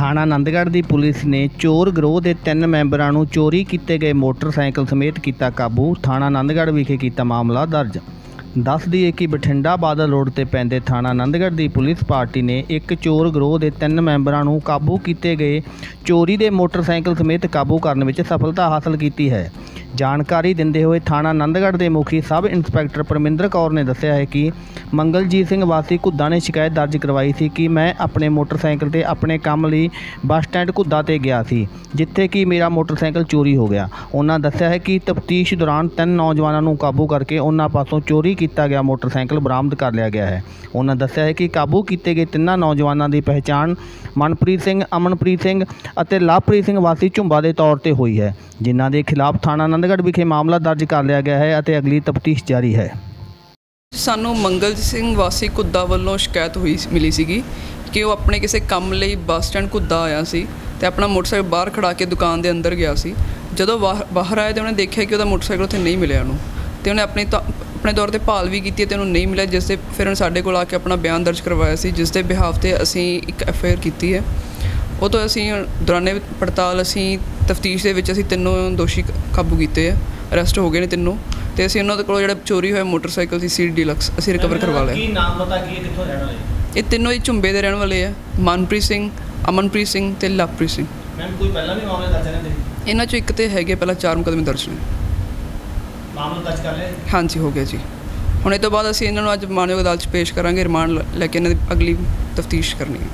ਥਾਣਾ ਆਨੰਦਗੜ੍ਹ ਦੀ ਪੁਲਿਸ ਨੇ ਚੋਰ ਗਰੋਹ ਦੇ ਤਿੰਨ ਮੈਂਬਰਾਂ ਨੂੰ ਚੋਰੀ ਕੀਤੇ ਗਏ ਮੋਟਰਸਾਈਕਲ ਸਮੇਤ ਕੀਤਾ ਕਾਬੂ। ਥਾਣਾ ਆਨੰਦਗੜ੍ਹ ਵਿਖੇ ਕੀਤਾ ਮਾਮਲਾ ਦਰਜ। ਦੱਸ ਦਈਏ ਕਿ ਬਠਿੰਡਾ ਬਾਦਲ ਰੋਡ ਤੇ ਪੈਂਦੇ ਥਾਣਾ ਆਨੰਦਗੜ੍ਹ ਦੀ ਪੁਲਿਸ ਪਾਰਟੀ ਨੇ ਇੱਕ ਚੋਰ ਗਰੋਹ ਦੇ ਤਿੰਨ ਮੈਂਬਰਾਂ ਨੂੰ ਕਾਬੂ ਕੀਤੇ ਗਏ ਚੋਰੀ ਦੇ ਮੋਟਰਸਾਈਕਲ ਸਮੇਤ ਕਾਬੂ ਕਰਨ ਵਿੱਚ ਸਫਲਤਾ ਹਾਸਲ ਕੀਤੀ ਹੈ। ਜਾਣਕਾਰੀ ਦਿੰਦੇ ਹੋਏ ਥਾਣਾ ਆਨੰਦਗੜ੍ਹ ਦੇ ਮੁਖੀ ਸਬ ਇੰਸਪੈਕਟਰ ਪਰਮਿੰਦਰ ਕੌਰ ਨੇ ਦੱਸਿਆ ਹੈ ਕਿ ਮੰਗਲਜੀਤ ਸਿੰਘ ਵਾਸੀ ਘੁੱਦਾ ਨੇ ਸ਼ਿਕਾਇਤ ਦਰਜ ਕਰਵਾਈ ਸੀ ਕਿ ਮੈਂ ਆਪਣੇ ਮੋਟਰਸਾਈਕਲ ਤੇ ਆਪਣੇ ਕੰਮ ਲਈ ਬੱਸ ਸਟੈਂਡ ਘੁੱਦਾ ਤੇ ਗਿਆ ਸੀ, ਜਿੱਥੇ ਕਿ ਮੇਰਾ ਮੋਟਰਸਾਈਕਲ ਚੋਰੀ ਹੋ ਗਿਆ। ਉਹਨਾਂ ਦੱਸਿਆ ਹੈ ਕਿ ਤਫਤੀਸ਼ ਦੌਰਾਨ ਤਿੰਨ ਨੌਜਵਾਨਾਂ ਨੂੰ ਕਾਬੂ ਕਰਕੇ ਉਹਨਾਂ ਪਾਸੋਂ ਚੋਰੀ ਕੀਤਾ ਗਿਆ ਮੋਟਰਸਾਈਕਲ ਬਰਾਮਦ ਕਰ ਲਿਆ ਗਿਆ ਹੈ। ਉਹਨਾਂ ਦੱਸਿਆ ਹੈ ਕਿ ਕਾਬੂ ਕੀਤੇ ਗਏ ਤਿੰਨਾਂ ਨੌਜਵਾਨਾਂ ਦੀ ਪਹਿਚਾਣ ਮਨਪ੍ਰੀਤ ਸਿੰਘ, ਅਮਨਪ੍ਰੀਤ ਸਿੰਘ ਅਤੇ ਲਵਪ੍ਰੀਤ ਸਿੰਘ ਵਾਸੀ ਝੁੰਬਾ ਦੇ ਤੌਰ ਤੇ ਹੋਈ ਹੈ, ਜਿਨ੍ਹਾਂ ਦੇ ਖਿਲਾਫ ਥਾਣਾ ਆਨੰਦਗੜ੍ਹ ਵਿਖੇ ਮਾਮਲਾ ਦਰਜ ਕਰ ਲਿਆ ਗਿਆ ਹੈ ਅਤੇ ਅਗਲੀ ਤਫਤੀਸ਼ ਜਾਰੀ ਹੈ। ਸਾਨੂੰ ਮੰਗਲ ਸਿੰਘ ਵਾਸੀ ਕੁੱਦਾ ਵੱਲੋਂ ਸ਼ਿਕਾਇਤ ਹੋਈ ਮਿਲੀ ਸੀਗੀ ਕਿ ਉਹ ਆਪਣੇ ਕਿਸੇ ਕੰਮ ਲਈ ਬੱਸ ਸਟੈਂਡ ਕੁੱਦਾ ਆਇਆ ਸੀ ਤੇ ਆਪਣਾ ਮੋਟਰਸਾਈਕਲ ਬਾਹਰ ਖੜਾ ਕੇ ਦੁਕਾਨ ਦੇ ਅੰਦਰ ਗਿਆ ਸੀ। ਜਦੋਂ ਬਾਹ- ਬਾਹਰ ਆਇਆ ਤੇ ਉਹਨੇ ਦੇਖਿਆ ਕਿ ਉਹਦਾ ਮੋਟਰਸਾਈਕਲ ਉੱਥੇ ਨਹੀਂ ਮਿਲਿਆ ਉਹਨੂੰ ਤੇ ਉਹਨੇ ਆਪਣੇ ਤਾਂ- ਆਪਣੇ ਤੌਰ ਤੇ ਭਾਲ ਵੀ ਕੀਤੀ ਤੇ ਉਹਨੂੰ ਨਹੀਂ ਮਿਲਿਆ, ਜਿਸ ਤੇ ਫਿਰ ਉਹਨੇ ਸਾਡੇ ਕੋਲ ਆ ਕੇ ਆਪਣਾ ਬਿਆਨ ਦਰਜ ਕਰਵਾਇਆ ਸੀ, ਜਿਸ ਦੇ ਬਿਹਾਫ ਤੇ ਅਸੀਂ ਇੱਕ ਐਫ ਆਈ ਆਰ ਕੀਤੀ ਹੈ। ਉਹ ਤੋਂ ਅਸੀਂ ਦੌਰਾਨੇ ਪੜਤਾਲ ਅਸੀਂ ਤਫਤੀਸ਼ ਦੇ ਵਿੱਚ ਅਸੀਂ ਤਿੰਨੋਂ ਦੋਸ਼ੀ ਕਾਬੂ ਕੀਤੇ ਆ। ਅਰੈਸਟ ਹੋ ਗਏ ਨੇ ਤਿੰਨੋਂ। ਤੇ ਅਸੀਂ ਉਹਨਾਂ ਦੇ ਕੋਲ ਜਿਹੜਾ ਚੋਰੀ ਹੋਇਆ ਮੋਟਰਸਾਈਕਲ ਸੀ ਸੀ ਡੀਲਕਸ ਅਸੀਂ ਰਿਕਵਰ ਕਰਵਾ ਲਿਆ। ਕੀ ਨਾਮ ਪਤਾ ਕੀ ਹੈ ਕਿੱਥੋਂ ਰਹਿਣ ਵਾਲੇ? ਇਹ ਤਿੰਨੋਂ ਹੀ ਝੁੰਬੇ ਦੇ ਰਹਿਣ ਵਾਲੇ ਆ। ਮਨਪ੍ਰੀਤ ਸਿੰਘ ਅਮਨਪ੍ਰੀਤ ਸਿੰਘ ਤੇ ਲਵਪ੍ਰੀਤ ਸਿੰਘ। ਮੈਮ ਕੋਈ ਪਹਿਲਾਂ ਵੀ ਮਾਮਲੇ ਦਰਜ ਨੇ ਇਹਨਾਂ ਚੋਂ ਇੱਕ ਤੇ ਹੈਗੇ ਪਹਿਲਾਂ ਚਾਰ ਮੁਕੱਦਮੇ ਦਰਜ ਨੇ। ਮਾਮਲਾ ਦਰਜ ਕਰ ਲਿਆ ਹਾਂਜੀ ਹੋ ਗਿਆ ਜੀ। ਹੁਣ ਇਹ ਤੋਂ ਬਾਅਦ ਅਸੀਂ ਇਹਨਾਂ ਨੂੰ ਅੱਜ ਮਾਨਯੋਗ ਅਦਾਲਤ 'ਚ ਪੇਸ਼ ਕਰਾਂਗੇ ਰਿਮਾਂਡ ਲੈ ਕੇ ਇਹਨਾਂ ਦੀ ਅਗਲੀ ਤਫਤੀਸ਼ ਕਰਨੀ ਹੈ।